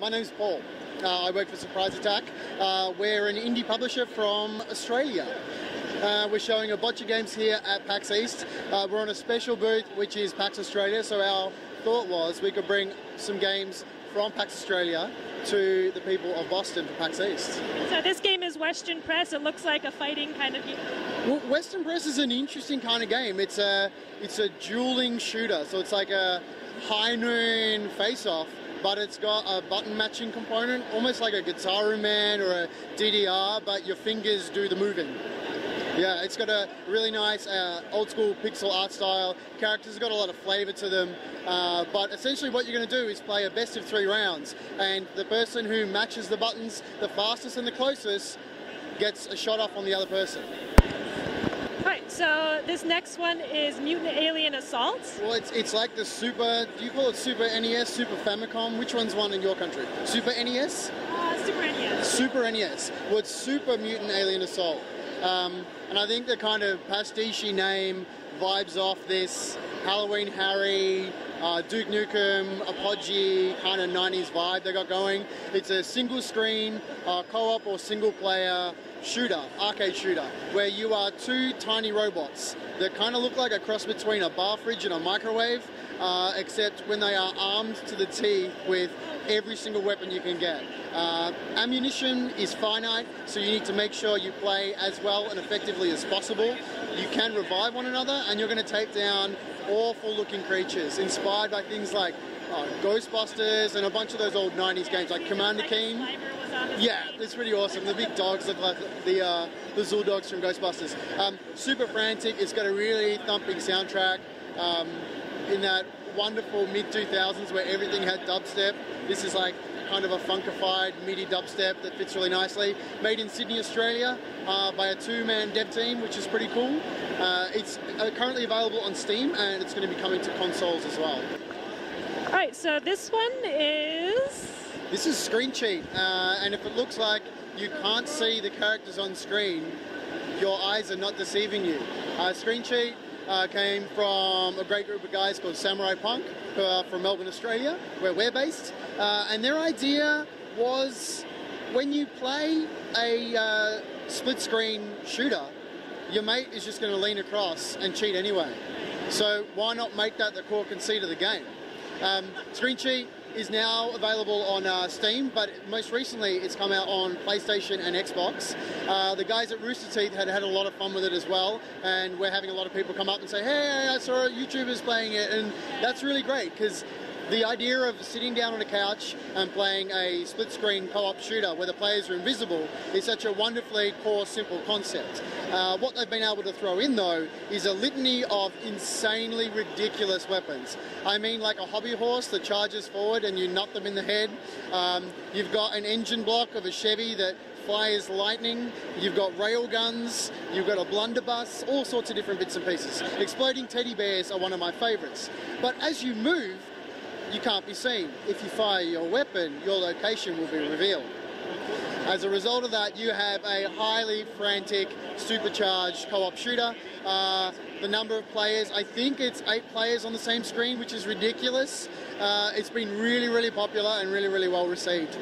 my name's Paul. Uh, I work for Surprise Attack. Uh, we're an indie publisher from Australia. Uh, we're showing a bunch of games here at PAX East. Uh, we're on a special booth, which is PAX Australia. So our thought was we could bring some games from PAX Australia to the people of Boston for PAX East. So this game is Western Press. It looks like a fighting kind of game. Well, Western Press is an interesting kind of game. It's a it's a dueling shooter, so it's like a high noon face-off, but it's got a button matching component, almost like a Guitar Man or a DDR, but your fingers do the moving. Yeah, it's got a really nice uh, old school pixel art style. Characters have got a lot of flavour to them. Uh, but essentially, what you're going to do is play a best of three rounds, and the person who matches the buttons the fastest and the closest gets a shot off on the other person. Right, so this next one is Mutant Alien Assault. Well, it's, it's like the Super. Do you call it Super NES, Super Famicom? Which one's one in your country? Super NES? Uh, Super NES. Super NES. Well, it's Super Mutant Alien Assault. Um, and I think the kind of pastiche name vibes off this Halloween Harry, uh, Duke Nukem, Apogee kind of 90s vibe they got going. It's a single screen, uh, co op or single player shooter, arcade shooter, where you are two tiny robots that kind of look like a cross between a bar fridge and a microwave, uh, except when they are armed to the teeth with every single weapon you can get. Uh, ammunition is finite, so you need to make sure you play as well and effectively as possible. You can revive one another, and you're going to take down awful looking creatures inspired by things like uh, Ghostbusters and a bunch of those old 90s games like Commander Keen. Yeah, it's really awesome. The big dogs look like the uh, the Zuul dogs from Ghostbusters. Um, super frantic. It's got a really thumping soundtrack. Um, in that wonderful mid 2000s where everything had dubstep, this is like kind of a funkified MIDI dubstep that fits really nicely. Made in Sydney, Australia, uh, by a two-man dev team, which is pretty cool. Uh, it's uh, currently available on Steam, and it's going to be coming to consoles as well. All right, so this one is. This is Screen Cheat, uh, and if it looks like you can't see the characters on screen, your eyes are not deceiving you. Uh, Screen Cheat uh, came from a great group of guys called Samurai Punk, who are from Melbourne, Australia, where we're based. Uh, and their idea was when you play a uh, split screen shooter, your mate is just going to lean across and cheat anyway. So why not make that the core conceit of the game? Um, Screen is now available on uh, Steam, but most recently it's come out on PlayStation and Xbox. Uh, the guys at Rooster Teeth had had a lot of fun with it as well, and we're having a lot of people come up and say, "Hey, I saw YouTubers playing it," and that's really great because the idea of sitting down on a couch and playing a split screen co op shooter where the players are invisible is such a wonderfully core, simple concept. Uh, what they've been able to throw in though is a litany of insanely ridiculous weapons. I mean, like a hobby horse that charges forward and you nut them in the head. Um, you've got an engine block of a Chevy that fires lightning, you've got rail guns, you've got a blunderbuss, all sorts of different bits and pieces. Exploding teddy bears are one of my favourites. But as you move, you can't be seen. If you fire your weapon, your location will be revealed. As a result of that, you have a highly frantic, supercharged co-op shooter. Uh, the number of players, I think it's eight players on the same screen, which is ridiculous. Uh, it's been really, really popular and really, really well received.